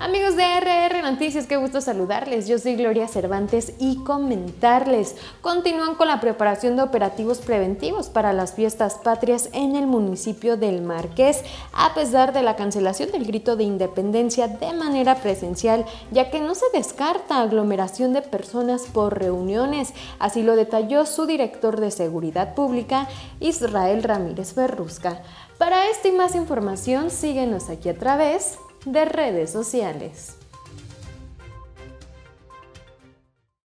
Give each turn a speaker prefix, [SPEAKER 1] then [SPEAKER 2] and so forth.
[SPEAKER 1] Amigos de RR Noticias, qué gusto saludarles. Yo soy Gloria Cervantes y comentarles. Continúan con la preparación de operativos preventivos para las fiestas patrias en el municipio del Marqués, a pesar de la cancelación del grito de independencia de manera presencial, ya que no se descarta aglomeración de personas por reuniones. Así lo detalló su director de Seguridad Pública, Israel Ramírez Ferrusca. Para esta y más información, síguenos aquí a través de redes sociales.